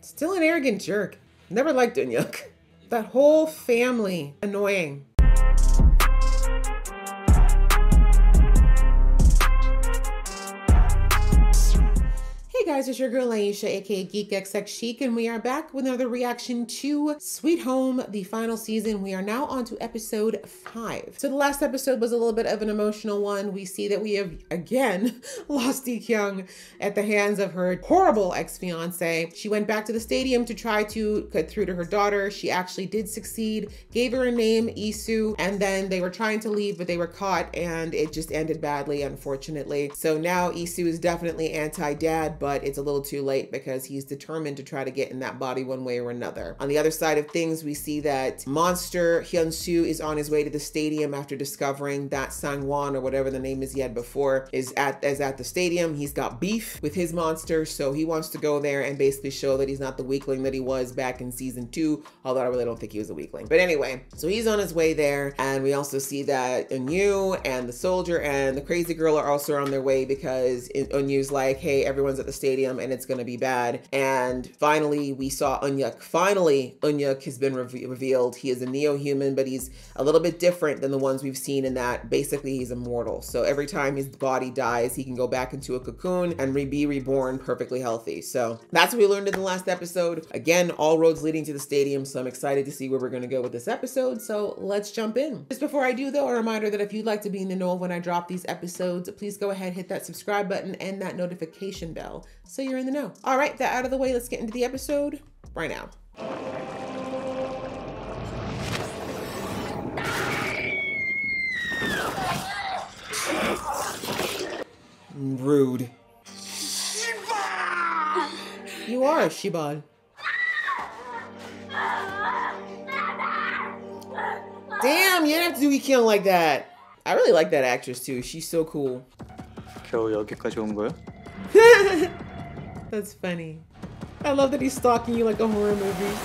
Still an arrogant jerk. Never liked Unyuk. That whole family. Annoying. Guys, it's your girl Aisha, aka Geek and we are back with another reaction to Sweet Home, the final season. We are now on to episode five. So the last episode was a little bit of an emotional one. We see that we have again lost Dee Kyung at the hands of her horrible ex-fiance. She went back to the stadium to try to cut through to her daughter. She actually did succeed, gave her a name, Isu, and then they were trying to leave, but they were caught and it just ended badly, unfortunately. So now Isu is definitely anti-dad, but it's a little too late because he's determined to try to get in that body one way or another. On the other side of things, we see that Monster Hyun-soo is on his way to the stadium after discovering that Sang-won or whatever the name is he had before is at is at the stadium. He's got beef with his monster, so he wants to go there and basically show that he's not the weakling that he was back in season two, although I really don't think he was a weakling. But anyway, so he's on his way there, and we also see that Anu and the soldier and the crazy girl are also on their way because Anu's like, hey, everyone's at the stadium and it's going to be bad. And finally, we saw Unyuk. Finally, Unyuk has been re revealed. He is a neo-human, but he's a little bit different than the ones we've seen in that basically he's immortal. So every time his body dies, he can go back into a cocoon and re be reborn perfectly healthy. So that's what we learned in the last episode. Again, all roads leading to the stadium. So I'm excited to see where we're going to go with this episode. So let's jump in. Just before I do though, a reminder that if you'd like to be in the know when I drop these episodes, please go ahead, hit that subscribe button and that notification bell so you're in the know. All right, that out of the way, let's get into the episode right now. Rude. You are Shibal. Damn, you didn't have to do Ikyon like that. I really like that actress too. She's so cool. 겨우 여기까지 온 거야? That's funny. I love that he's stalking you like a horror movie.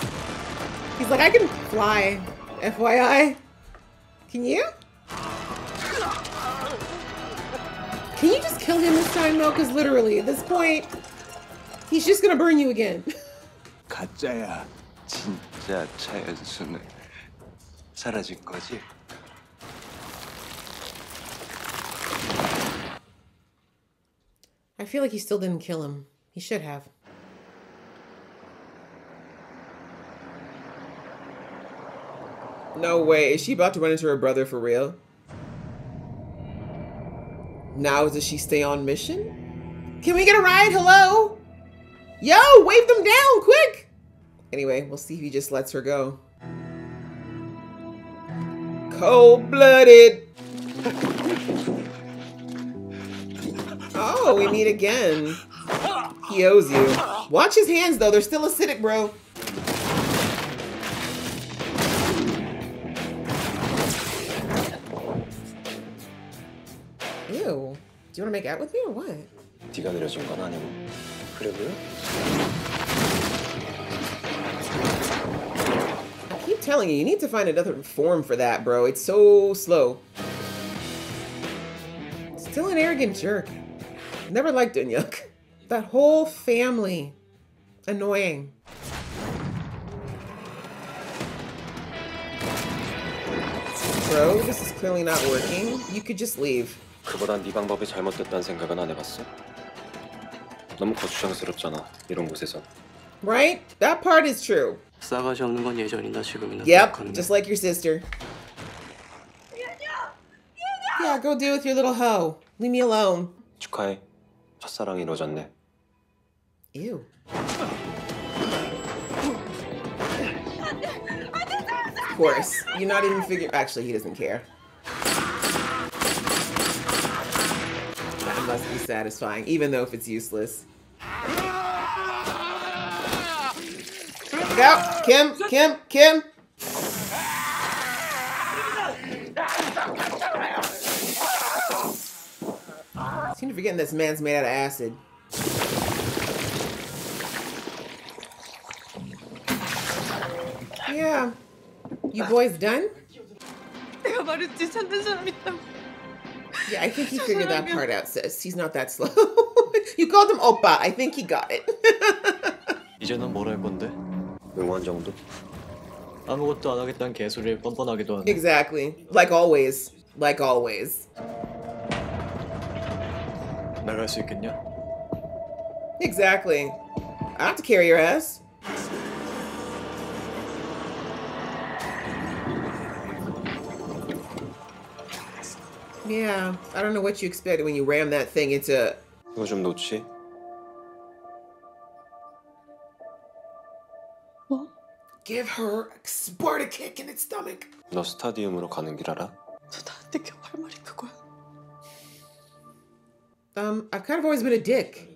He's like, I can fly. FYI. Can you? Can you just kill him this time though? Because literally, at this point, he's just gonna burn you again. 가짜야. 진짜 차연수는 사라진 거지? I feel like he still didn't kill him. He should have. No way. Is she about to run into her brother for real? Now does she stay on mission? Can we get a ride? Hello? Yo, wave them down quick. Anyway, we'll see if he just lets her go. Cold-blooded Oh, we meet again. He owes you. Watch his hands, though. They're still acidic, bro. Ew. Do you want to make out with me or what? 네가 내려준 건 아니고 그래 보여? I keep telling you, you need to find another form for that, bro. It's so slow. Still an arrogant jerk. Never liked Unyuk. That whole family. Annoying. Bro, this is clearly not working. You could just leave. 그보단 네 방법이 잘못됐다는 생각은 안 해봤어? 너무 거추장스럽잖아, 이런 곳에서. Right? That part is true. 싸가지 없는 건 예전이나 지금이나 Yep, just like your sister. Yeah, go deal with your little hoe. Leave me alone. 축하해. 첫사랑이 이루어졌네 Ew. Of course. You're not even figure actually he doesn't care. That must be satisfying, even though if it's useless. Look out! Kim! Kim! Kim! forgetting this man's made out of acid. Yeah. You boys done? 내가 말했지 찾는 사람 있다고. Yeah, I think he figured that part out, sis. He's not that slow. you called him Oppa. I think he got it. 이제는 뭘 할 건데? 응원 정도? 아무것도 안 하겠다는 개소리를 뻔뻔하기도 하네. Exactly. Like always. Like always. 나갈 수 있겠냐? Exactly. I have to carry your ass. Yeah, I don't know what you expected when you ram that thing into. 이거 좀 놓지? 뭐? Give her a Sparta kick in its stomach. 너 스타디움으로 가는 길 알아? 너 나한테 겨 Um, I've kind of always been a dick.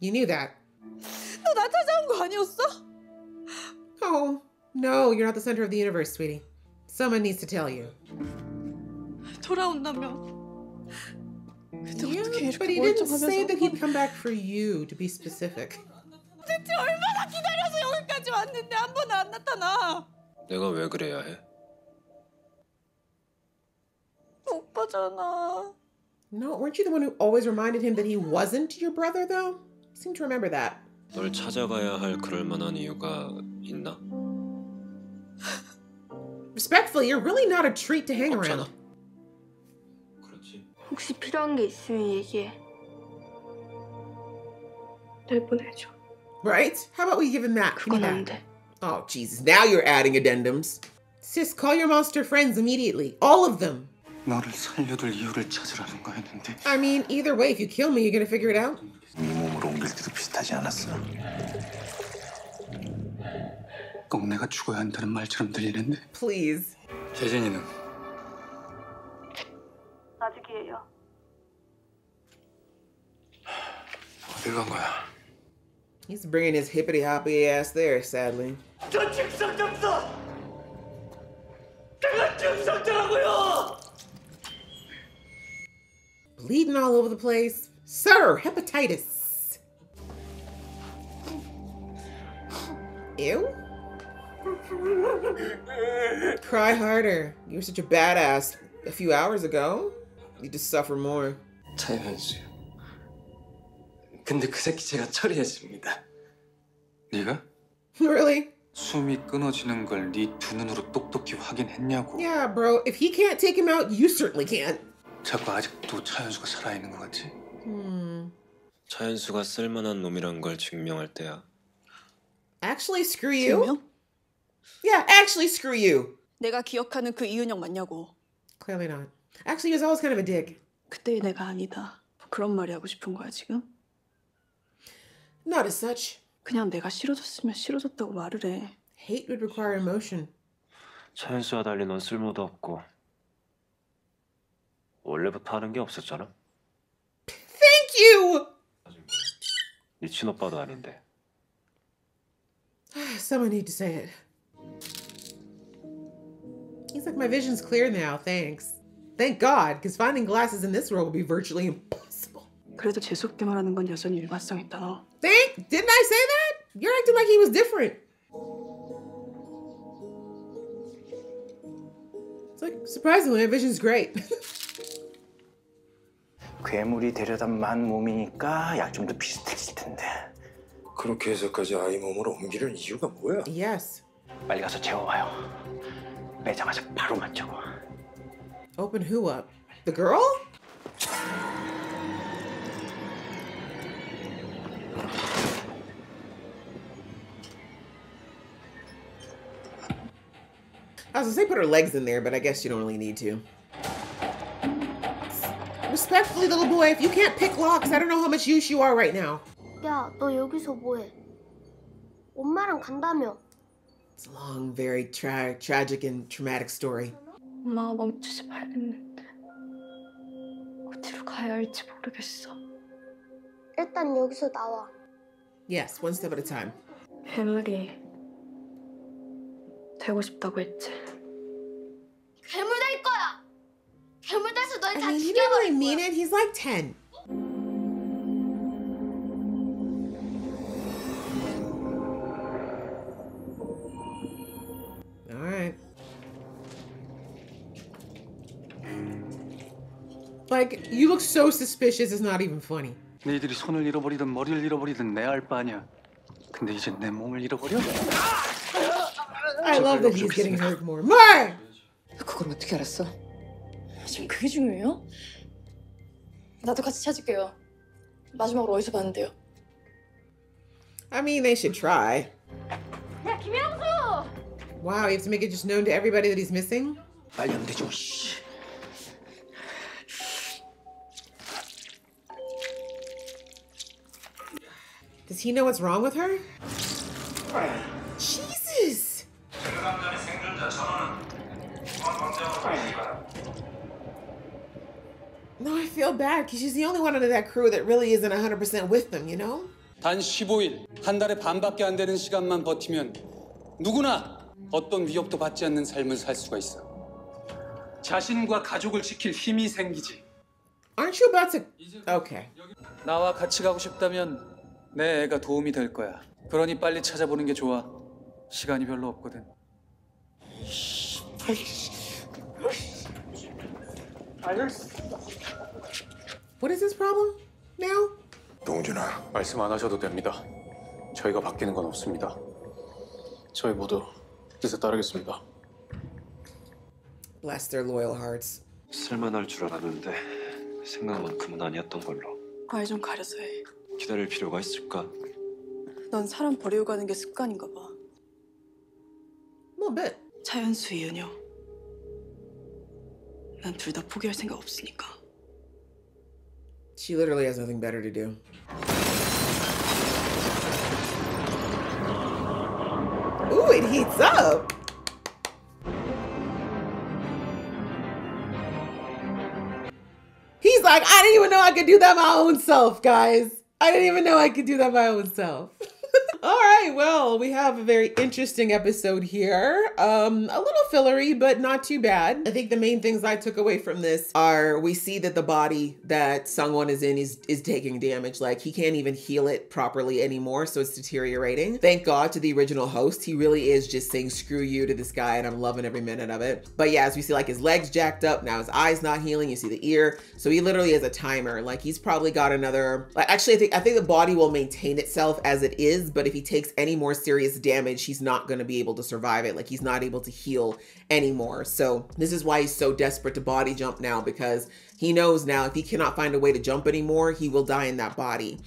You knew that. 너 나 찾아온 거 아니었어? Oh, no, you're not the center of the universe, sweetie. Someone needs to tell you. 돌아온다며. 근데 Yeah, 어떻게 but 이렇게 he didn't 멀쩡하면서 say that he'd come back for you, to be specific. 대체 얼마나 기다려서 여기까지 왔는데 한 번도 안 나타나? 내가 왜 그래야 해? 오빠잖아. No, weren't you the one who always reminded him that he wasn't your brother, though? I seem to remember that. 널 찾아가야 할 그럴 만한 이유가 있나? Respectfully, you're really not a treat to hang 없잖아. around. 그렇지. 혹시 필요한 게 있으면 얘기해. 날 보내줘. Right? How about we give him that? Give me 그건 안 that. 돼. Oh, Jesus. Now you're adding addendums. Sis, call your monster friends immediately. All of them. 너를 살려둘 이유를 찾으라는 거였는데 I mean, either way, if you kill me, you're gonna figure it out. 네 몸으로 옮길 때도 비슷하지 않았어? 꼭 내가 죽어야 한다는 말처럼 들리는데 Please. 재진이는 아직이에요. 어딜 간 거야? He's bringing his hippity hoppy ass there, sadly. Bleeding all over the place. Sir, hepatitis. Ew. Cry harder. You were such a badass a few hours ago. You just suffer more. 차현수. 근데 그 새끼 제가 처리했습니다. 네가 really? 숨이 끊어지는 걸 네 두 눈으로 똑똑히 확인했냐고 Yeah, bro. If he can't take him out, you certainly can't. 자꾸 아직도 차현수가 살아있는 것 같지? Hmm. 차현수가 쓸만한 놈이란 걸 증명할 때야. Actually, screw you. 분명? Yeah, actually, screw you. 내가 기억하는 그 이은영 맞냐고. Clearly not. Actually, he was always kind of a dick. 그때의 내가 아니다. 그런 말이 하고 싶은 거야 지금? Not as such. 그냥 내가 싫어졌으면 싫어졌다고 말을 해. Hate would require emotion. 차현수와 달리 넌 쓸모도 없고 원래부터 하는 게 없었잖아. Thank you! 네 친오빠도 아닌데. Someone need to say it. He's like, my vision's clear now, thanks. Thank God, because finding glasses in this world would be virtually impossible. 그래도 재수없게 말하는 건 여전히 일관성 있다 너. Thank? Didn't I say that? You're acting like he was different. It's like, surprisingly, my vision's great. 괴물이 데려다 만 몸이니까 약점도 비슷했을 텐데 그렇게 해서까지 아이 몸으로 옮기려는 이유가 뭐야? yes. 빨리 가서 재워와요 빼자마자 바로 맞자고 Open who up? The girl? I was gonna say put her legs in there, but I guess you don't really need to. Respectfully, little boy, if you can't pick locks, I don't know how much use you are right now. 야, 너 여기서 뭐해? 엄마랑 간다며. It's a long, very tra- tragic and traumatic story. 엄마가 멈추지 말랬는데 어디로 가야 할지 모르겠어. 일단 여기서 나와. Yes, one step at a time. 괴물이 되고 싶다고 했지. 괴물 될 거야. 괴물 돼서 널 I 다 mean, he didn't really 죽여버릴 mean 거야. it. He's like 10. All right. Like, you look so suspicious, it's not even funny. 너희들이 손을 잃어버리든 머리를 잃어버리든 내 알 바 아니야 근데 이제 내 몸을 잃어버려? I love that he's getting hurt more. More! 그걸 어떻게 알았어? 지금 그게 중요해요? 나도 같이 찾을게요. 마지막으로 어디서 봤는데요? I mean, they should try. 야 김영수! Wow, you have to make it just known to everybody that he's missing? 빨리 안 되죠. 씨. Does he know what's wrong with her? I feel bad because she's the only one under that crew that really isn't 100% with them, you know? 단 15일, 한 달에 반밖에 안 되는 시간만 버티면 누구나 어떤 위협도 받지 않는 삶을 살 수가 있어. 자신과 가족을 지킬 힘이 생기지. Aren't you about to. Okay. 나와 같이 가고 싶다면 내 애가 도움이 될 거야. 그러니 빨리 찾아보는 게 좋아. 시간이 별로 없거든. What is his problem now? 동준아 말씀 안 하셔도 됩니다. 저희가 바뀌는 건 없습니다. 저희 모두 뜻에 따르겠습니다. Bless their loyal hearts. 쓸만할 줄 알았는데 생각만큼은 아니었던 걸로. 아이 좀 가려서 해. 기다릴 필요가 있을까? 넌 사람 버리고 가는 게 습관인가 봐. A little bit. 차현수, 이은영. 난둘 다 포기할 생각 없으니까. She literally has nothing better to do. Ooh, it heats up. He's like, I didn't even know I could do that my own self, guys. I didn't even know I could do that my own self. All right, well, we have a very interesting episode here. Um, a little fillery, but not too bad. I think the main things I took away from this are we see that the body that Sungwon is in is is taking damage. Like he can't even heal it properly anymore, so it's deteriorating. Thank God to the original host. He really is just saying screw you to this guy, and I'm loving every minute of it. But yeah, as we see, like his legs jacked up, now his eyes not healing. You see the ear, so he literally is a timer. Like he's probably got another. Like actually, I think I think the body will maintain itself as it is, but if he takes any more serious damage, he's not going to be able to survive it. Like he's not able to heal anymore. So this is why he's so desperate to body jump now because he knows now if he cannot find a way to jump anymore, he will die in that body.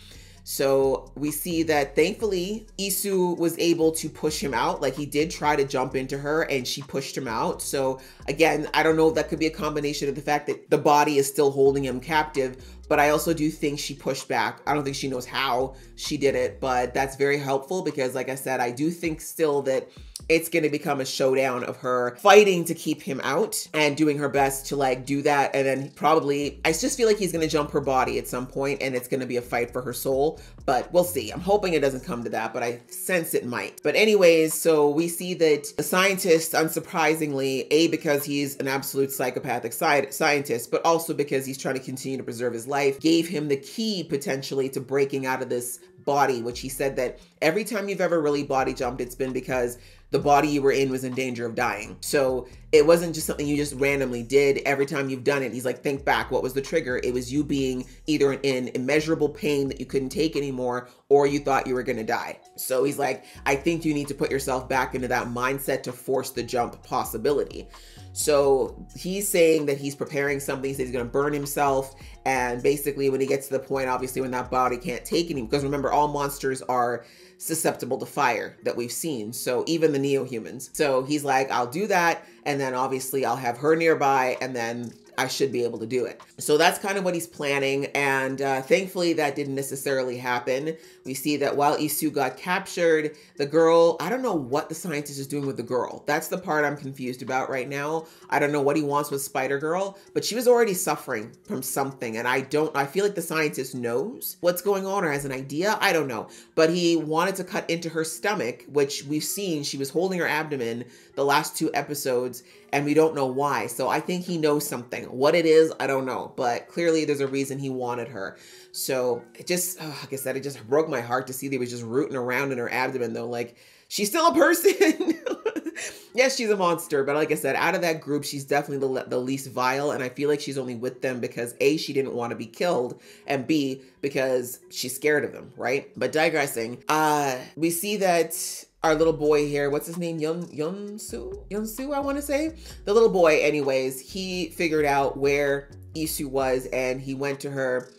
So we see that thankfully Isu was able to push him out. Like he did try to jump into her and she pushed him out. So again, I don't know if that could be a combination of the fact that the body is still holding him captive, but I also do think she pushed back. I don't think she knows how she did it, but that's very helpful because like I said, I do think still that it's going to become a showdown of her fighting to keep him out and doing her best to like do that. And then probably I just feel like he's going to jump her body at some point and it's going to be a fight for her soul but we'll see. I'm hoping it doesn't come to that but I sense it might. But anyways so we see that the scientists, unsurprisingly a because he's an absolute psychopathic sci- scientist but also because he's trying to continue to preserve his life gave him the key potentially to breaking out of this body which he said that every time you've ever really body jumped it's been because the body you were in was in danger of dying. So it wasn't just something you just randomly did every time you've done it. He's like, think back, what was the trigger? It was you being either in immeasurable pain that you couldn't take anymore, or you thought you were gonna die. So he's like, I think you need to put yourself back into that mindset to force the jump possibility. So he's saying that he's preparing something, he's gonna burn himself. And basically, when he gets to the point, obviously, when that body can't take any, because remember, all monsters are susceptible to fire that we've seen. So even the neo humans. So he's like, I'll do that. And then obviously, I'll have her nearby. And then I should be able to do it. So that's kind of what he's planning. And uh, thankfully, that didn't necessarily happen. We see that while Isu got captured, the girl, I don't know what the scientist is doing with the girl. That's the part I'm confused about right now. I don't know what he wants with Spider Girl, but she was already suffering from something. And I don't, I feel like the scientist knows what's going on or has an idea. I don't know. But he wanted to cut into her stomach, which we've seen she was holding her abdomen the last two episodes and we don't know why. So I think he knows something. What it is, I don't know, but clearly there's a reason he wanted her. So it just, oh, like I said, it just broke my heart to see he was just rooting around in her abdomen though. Like she's still a person. yes, she's a monster, but like I said, out of that group, she's definitely the, the least vile. And I feel like she's only with them because A, she didn't want to be killed, and B, because she's scared of them, right? But digressing, uh, we see that our little boy here, what's his name? Yun Yunsu? Yunsu, I want to say. The little boy, anyways, he figured out where Isu was and he went to her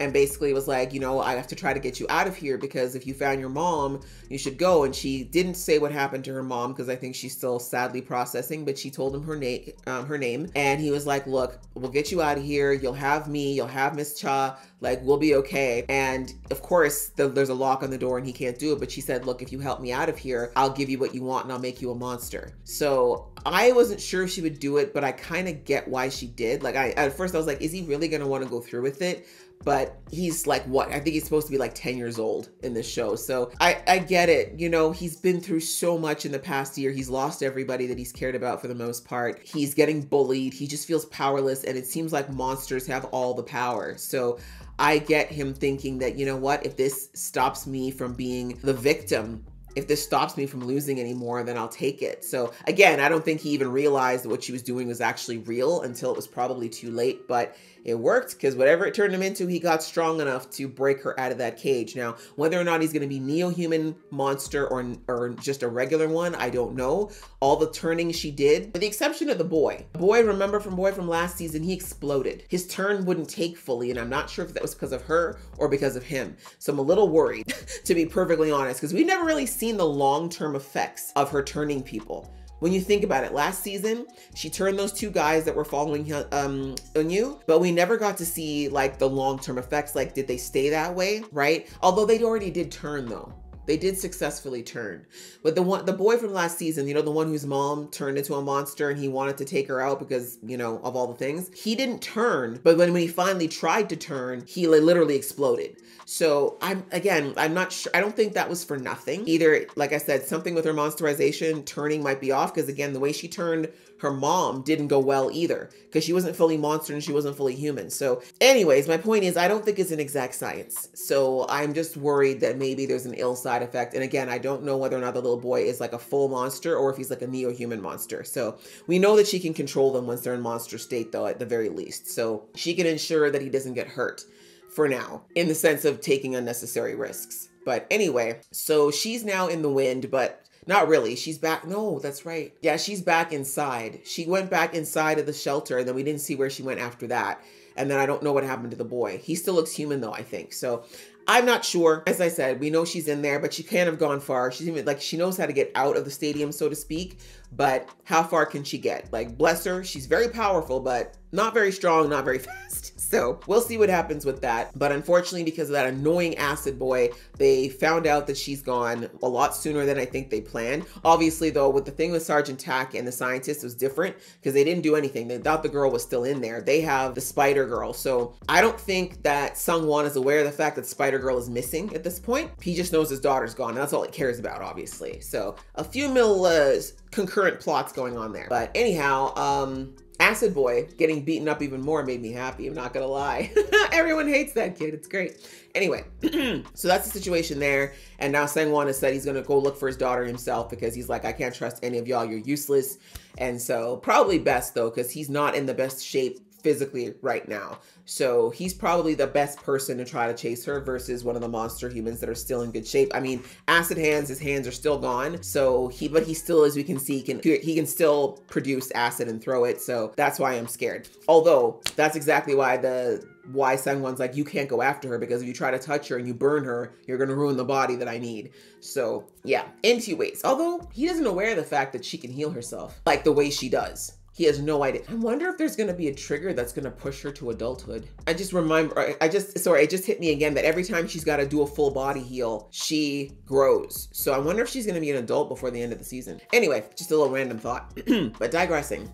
and basically was like, you know, I have to try to get you out of here because if you found your mom, you should go. And she didn't say what happened to her mom because I think she's still sadly processing. But she told him her name, um, her name, and he was like, "Look, we'll get you out of here. You'll have me. You'll have Miss Cha. Like we'll be okay." And of course, the, there's a lock on the door and he can't do it. But she said, "Look, if you help me out of here, I'll give you what you want and I'll make you a monster." So I wasn't sure if she would do it, but I kind of get why she did. Like I at first I was like, "Is he really gonna want to go through with it?" But he's like what? I think he's supposed to be like 10 years old in this show. So i i get it. You know he's been through so much in the past year. He's lost everybody that he's cared about for the most part. He's getting bullied. He just feels powerless and it seems like monsters have all the power. So i get him thinking that you know what? If this stops me from being the victim if this stops me from losing anymore, then I'll take it. So again, I don't think he even realized what she was doing was actually real until it was probably too late. But it worked because whatever it turned him into, he got strong enough to break her out of that cage. Now, whether or not he's going to be neo-human monster or or just a regular one, I don't know. All the turning she did, with the exception of the boy. Boy, remember from boy from last season, he exploded. His turn wouldn't take fully, and I'm not sure if that was because of her or because of him. So I'm a little worried, to be perfectly honest, because we've never really seen the long-term effects of her turning people. When you think about it, last season, she turned those two guys that were following um, Unyu, but we never got to see like the long-term effects. Like, did they stay that way, right? Although they already did turn though. They did successfully turn. But the one the boy from last season, you know, the one whose mom turned into a monster and he wanted to take her out because, you know, of all the things. He didn't turn, but when, when he finally tried to turn, he literally exploded. So I'm again, I'm not sure. I don't think that was for nothing. Either, like I said, something with her monsterization turning might be off because again, the way she turned her mom didn't go well either because she wasn't fully monster and she wasn't fully human. So, anyways, my point is, I don't think it's an exact science. So I'm just worried that maybe there's an ill side effect. And again, I don't know whether or not the little boy is like a full monster or if he's like a neo-human monster. So we know that she can control them once they're in monster state, though, at the very least. So she can ensure that he doesn't get hurt for now, in the sense of taking unnecessary risks. But anyway, so she's now in the wind, but not really. She's back. No, that's right. Yeah, she's back inside. She went back inside of the shelter, and then we didn't see where she went after that. And then I don't know what happened to the boy. He still looks human, though, I think. So I'm not sure. As I said, we know she's in there, but she can't have gone far. She's even like she knows how to get out of the stadium, so to speak. But how far can she get? Like, bless her, she's very powerful, but not very strong, not very fast. So we'll see what happens with that. But unfortunately, because of that annoying acid boy, they found out that she's gone a lot sooner than I think they planned. Obviously, though, with the thing with Sergeant Tak and the scientist was different because they didn't do anything. They thought the girl was still in there. They have the Spider Girl. So I don't think that Sung Won is aware of the fact that Spider Girl is missing at this point. He just knows his daughter's gone. That's all he cares about, obviously. So a few mil uh, concurrent plots going on there. But anyhow, um, Acid Boy getting beaten up even more made me happy. I'm not gonna lie. Everyone hates that kid. It's great. Anyway, so that's the situation there. And now Sangwon has said he's gonna go look for his daughter himself because he's like, I can't trust any of y'all. You're useless. And so probably best though, because he's not in the best shape physically right now. So he's probably the best person to try to chase her versus one of the monster humans that are still in good shape. I mean, acid hands, his hands are still gone. So he, but he still, as we can see, can he can still produce acid and throw it. So that's why I'm scared. Although that's exactly why the why someone's like, you can't go after her because if you try to touch her and you burn her, you're gonna ruin the body that I need. So yeah, two ways. Although he isn't aware of the fact that she can heal herself like the way she does. He has no idea. I wonder if there's going to be a trigger that's going to push her to adulthood. I just remember, I just, sorry, it just hit me again that every time she's got to do a full body heal, she grows. So I wonder if she's going to be an adult before the end of the season. Anyway, just a little random thought, but digressing.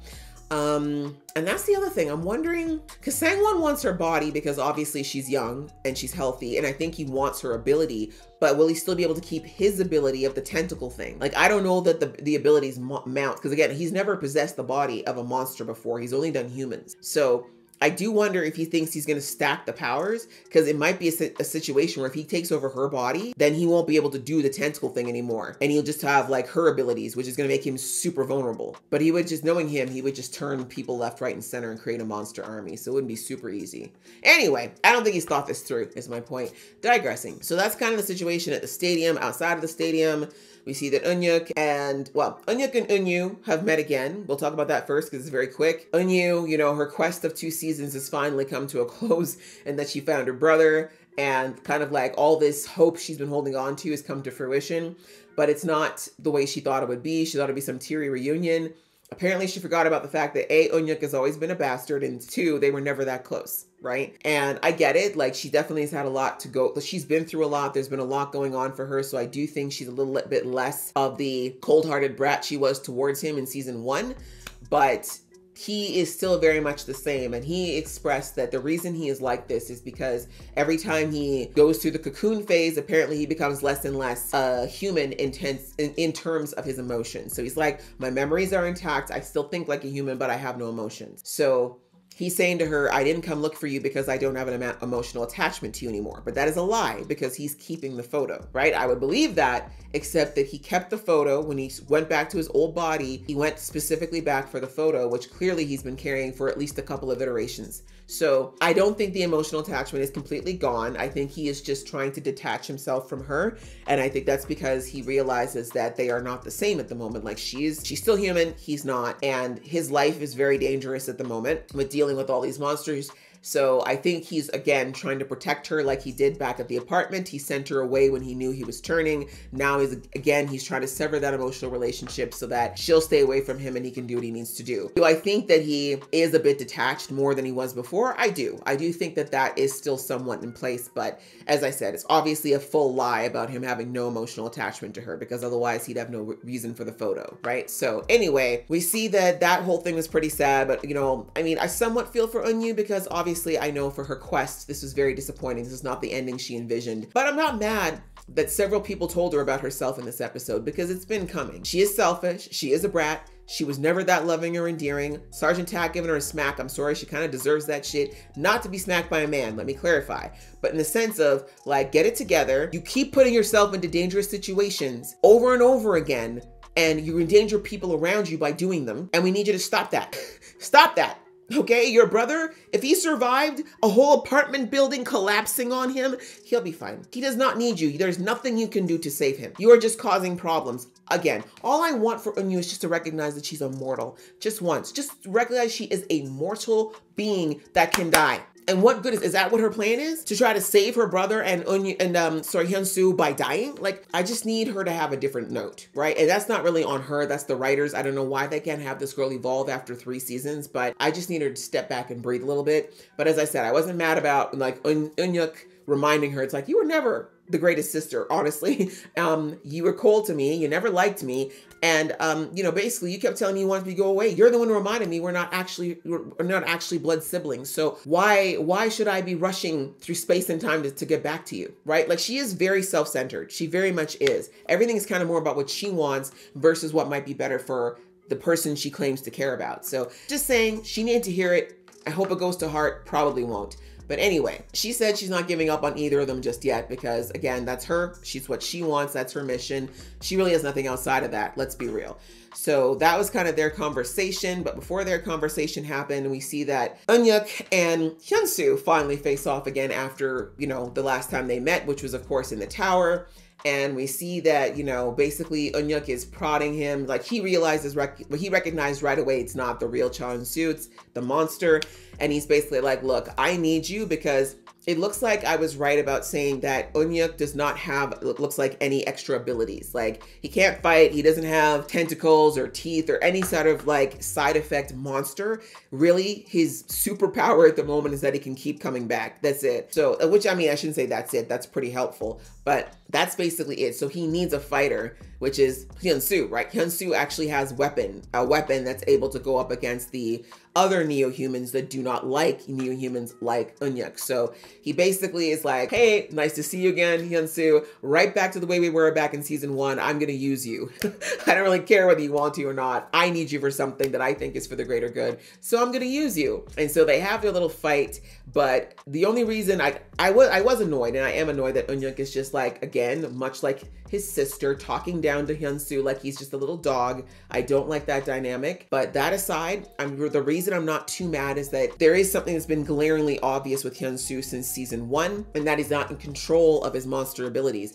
Um, and that's the other thing. I'm wondering because Sangwon wants her body because obviously she's young and she's healthy, and I think he wants her ability. But will he still be able to keep his ability of the tentacle thing? Like I don't know that the the abilities mount because again, he's never possessed the body of a monster before. He's only done humans. So I do wonder if he thinks he's going to stack the powers because it might be a, a situation where if he takes over her body, then he won't be able to do the tentacle thing anymore. And he'll just have like her abilities, which is going to make him super vulnerable. But he would just, knowing him, he would just turn people left, right, and center and create a monster army. So it wouldn't be super easy. Anyway, I don't think he's thought this through, is my point. Digressing. So that's kind of the situation at the stadium, outside of the stadium. We see that Unyuk and, well, Unyuk and Unyu have met again. We'll talk about that first because it's very quick. Unyu, you know, her quest of two seasons has finally come to a close and that she found her brother and kind of like all this hope she's been holding on to has come to fruition. But it's not the way she thought it would be. She thought it'd be some teary reunion. Apparently, she forgot about the fact that A, Unyuk has always been a bastard, and two, they were never that close, right? And I get it. Like, she definitely has had a lot to go. She's been through a lot. There's been a lot going on for her. So I do think she's a little bit less of the cold hearted brat she was towards him in season one. But he is still very much the same. And he expressed that the reason he is like this is because every time he goes through the cocoon phase, apparently he becomes less and less uh, human intense in, in terms of his emotions. So he's like, my memories are intact. I still think like a human, but I have no emotions. So He's saying to her, I didn't come look for you because I don't have an emotional attachment to you anymore. But that is a lie because he's keeping the photo, right? I would believe that, except that he kept the photo when he went back to his old body. He went specifically back for the photo, which clearly he's been carrying for at least a couple of iterations. So I don't think the emotional attachment is completely gone. I think he is just trying to detach himself from her. And I think that's because he realizes that they are not the same at the moment. Like she's she's still human, he's not. And his life is very dangerous at the moment with dealing with all these monsters. So I think he's again trying to protect her like he did back at the apartment. He sent her away when he knew he was turning. Now he's again he's trying to sever that emotional relationship so that she'll stay away from him and he can do what he needs to do. Do I think that he is a bit detached more than he was before? I do. I do think that that is still somewhat in place, but as I said, it's obviously a full lie about him having no emotional attachment to her because otherwise he'd have no reason for the photo, right? So anyway, we see that that whole thing was pretty sad, but you know, I mean, I somewhat feel for Unyu because obviously obviously I know for her quest, this was very disappointing. This is not the ending she envisioned. But I'm not mad that several people told her about herself in this episode because it's been coming. She is selfish. She is a brat. She was never that loving or endearing. Sergeant Tak giving her a smack. I'm sorry, she kind of deserves that shit. Not to be smacked by a man, let me clarify. But in the sense of, like, get it together. You keep putting yourself into dangerous situations over and over again, and you endanger people around you by doing them. And we need you to stop that. stop that. Okay, your brother, if he survived a whole apartment building collapsing on him, he'll be fine. He does not need you. There's nothing you can do to save him. You are just causing problems. Again, all I want for Unyu is just to recognize that she's a mortal. Just once. Just recognize she is a mortal being that can die. And what good is is that what her plan is? To try to save her brother and Unyu and um sorry Hyunsu by dying? Like I just need her to have a different note, right? And that's not really on her, that's the writers. I don't know why they can't have this girl evolve after three seasons, but I just need her to step back and breathe a little bit. But as I said, I wasn't mad about like Un- Unyuk reminding her it's like you were never the greatest sister honestly. Um you were cold to me you never liked me and um you know basically you kept telling me you wanted me to go away. You're the one who reminded me we're not actually we're not actually blood siblings. So why why should i be rushing through space and time to, to get back to you right? Like she is very self-centered. She very much is. Everything is kind of more about what she wants versus what might be better for the person she claims to care about. So just saying she needed to hear it. I hope it goes to heart. Probably won't but anyway, she said she's not giving up on either of them just yet because, again, that's her. She's what she wants. That's her mission. She really has nothing outside of that. Let's be real. So that was kind of their conversation. But before their conversation happened, we see that Unyuk and Hyunsu finally face off again after, you know, the last time they met, which was, of course, in the tower and we see that you know basically Unyuk is prodding him like he realizes rec- he recognized right away it's not the real Chon Suits the monster and he's basically like look I need you because it looks like I was right about saying that Unyuk does not have looks like any extra abilities. Like he can't fight, he doesn't have tentacles or teeth or any sort of like side effect monster. Really, his superpower at the moment is that he can keep coming back. That's it. So, uh, which I mean, I shouldn't say that's it. That's pretty helpful. But That's basically it. So he needs a fighter, which is Hyunsu, right? Hyunsu actually has weapon, a weapon that's able to go up against the other neo-humans that do not like neo-humans like Unyuk. So he basically is like, hey, nice to see you again, Hyunsu. Right back to the way we were back in season one. I'm gonna use you. I don't really care whether you want to or not. I need you for something that I think is for the greater good. So I'm gonna use you. And so they have their little fight, but the only reason I I was I was annoyed and I am annoyed that Unyuk is just like again, much like his sister, talking down to Hyunsu like he's just a little dog. I don't like that dynamic. But that aside, I'm the reason I'm not too mad is that there is something that's been glaringly obvious with Hyunsu since season one, and that he's not in control of his monster abilities.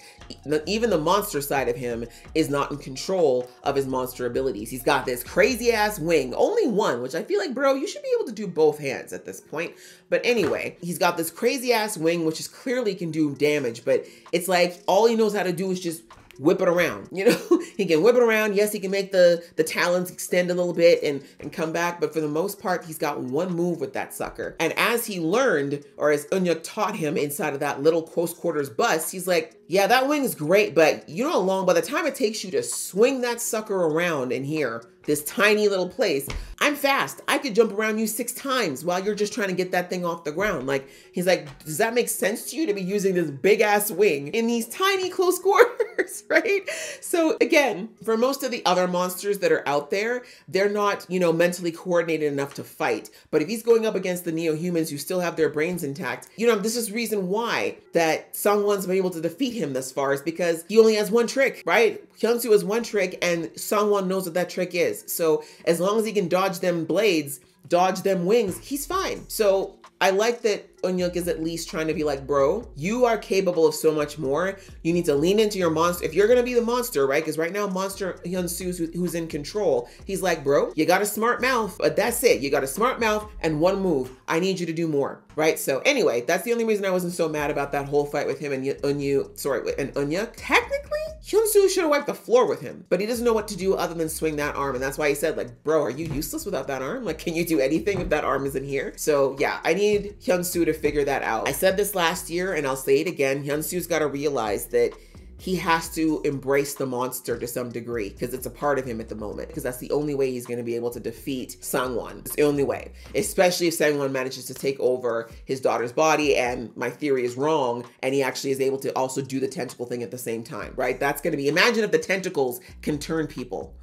Even the monster side of him is not in control of his monster abilities. He's got this crazy ass wing, only one, which I feel like, bro, you should be able to do both hands at this point. But anyway, he's got this crazy ass wing, which is clearly can do damage, but it's like he knows how to do is just whip it around. You know, he can whip it around. Yes, he can make the the talons extend a little bit and and come back, but for the most part, he's got one move with that sucker. And as he learned, or as Unya taught him inside of that little close quarters bus, he's like, yeah, that wing's great, but you know how long by the time it takes you to swing that sucker around in here, this tiny little place. I'm fast. I could jump around you six times while you're just trying to get that thing off the ground. Like, he's like, does that make sense to you to be using this big ass wing in these tiny close quarters, right? So again, for most of the other monsters that are out there, they're not, you know, mentally coordinated enough to fight. But if he's going up against the neo-humans who still have their brains intact, you know, this is reason why that Sungwon's been able to defeat him thus far is because he only has one trick, right? Hyunsu has one trick and Sungwon knows what that trick is is. So as long as he can dodge them blades, dodge them wings, he's fine. So I like that Unyuk is at least trying to be like, bro, you are capable of so much more. You need to lean into your monster. If you're gonna be the monster, right? Because right now, Monster Hyunsu's who's in control. He's like, bro, you got a smart mouth, but that's it. You got a smart mouth and one move. I need you to do more, right? So anyway, that's the only reason I wasn't so mad about that whole fight with him and Unyu, sorry, and Unyuk. Technically, Hyunsu should have wiped the floor with him, but he doesn't know what to do other than swing that arm. And that's why he said, like, bro, are you useless without that arm? Like, can you do anything if that arm isn't here? So yeah, I need Hyunsu to figure that out. I said this last year and I'll say it again. Hyunsu's got to realize that he has to embrace the monster to some degree because it's a part of him at the moment because that's the only way he's going to be able to defeat Sangwon. It's the only way, especially if Sangwon manages to take over his daughter's body and my theory is wrong and he actually is able to also do the tentacle thing at the same time, right? That's going to be, imagine if the tentacles can turn people.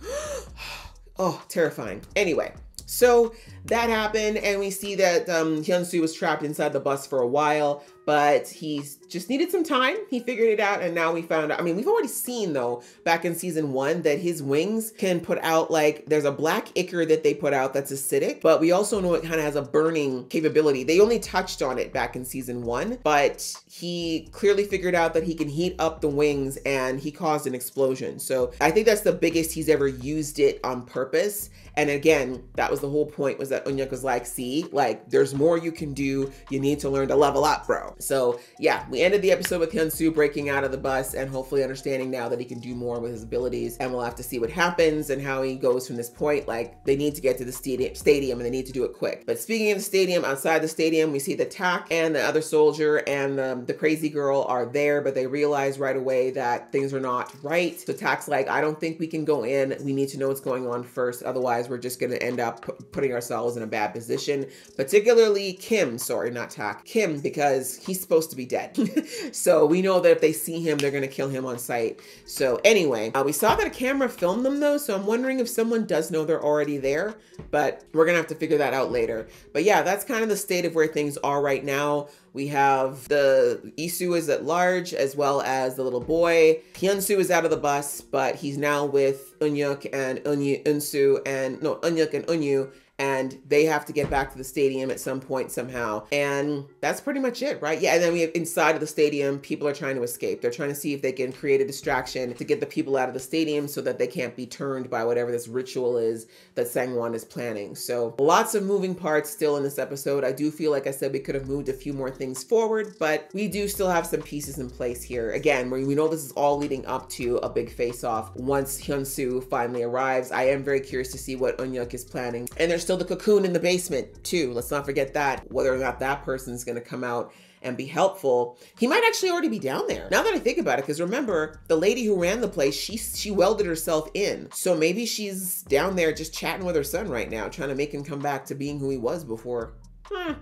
oh, terrifying. Anyway, so that happened, and we see that um, Hyunsu was trapped inside the bus for a while, but he just needed some time. He figured it out, and now we found out. I mean, we've already seen, though, back in season one, that his wings can put out like there's a black ichor that they put out that's acidic, but we also know it kind of has a burning capability. They only touched on it back in season one, but he clearly figured out that he can heat up the wings and he caused an explosion. So I think that's the biggest he's ever used it on purpose. And again, that was the whole point was that Unyuk was like, see, like there's more you can do. You need to learn to level up, bro. So yeah, we ended the episode with Hyunsu breaking out of the bus and hopefully understanding now that he can do more with his abilities. And we'll have to see what happens and how he goes from this point. Like they need to get to the stadium, stadium and they need to do it quick. But speaking of the stadium, outside the stadium, we see the Tak and the other soldier and the, the crazy girl are there, but they realize right away that things are not right. So Tak's like, I don't think we can go in. We need to know what's going on first. Otherwise, we're just going to end up putting ourselves in a bad position, particularly Kim, sorry, not Tak, Kim, because he's supposed to be dead. so we know that if they see him, they're going to kill him on sight. So anyway, uh, we saw that a camera filmed them though, so I'm wondering if someone does know they're already there, but we're going to have to figure that out later. But yeah, that's kind of the state of where things are right now. We have the Isu is at large as well as the little boy. Hyunsu is out of the bus, but he's now with Unyuk and Unyu, Unsu and no Unyuk and Unyu and they have to get back to the stadium at some point somehow. And that's pretty much it, right? Yeah, and then we have inside of the stadium, people are trying to escape. They're trying to see if they can create a distraction to get the people out of the stadium so that they can't be turned by whatever this ritual is that Sangwon is planning. So lots of moving parts still in this episode. I do feel like I said we could have moved a few more things forward, but we do still have some pieces in place here. Again, we know this is all leading up to a big face-off once Hyunsu finally arrives. I am very curious to see what Unyuk is planning. And there's still still the cocoon in the basement, too. Let's not forget that. Whether or not that person's going to come out and be helpful, he might actually already be down there. Now that I think about it, because remember, the lady who ran the place, she she welded herself in. So maybe she's down there just chatting with her son right now, trying to make him come back to being who he was before. Hmm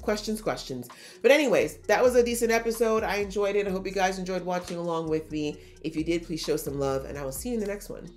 questions, questions. But anyways, that was a decent episode. I enjoyed it. I hope you guys enjoyed watching along with me. If you did, please show some love, and I will see you in the next one.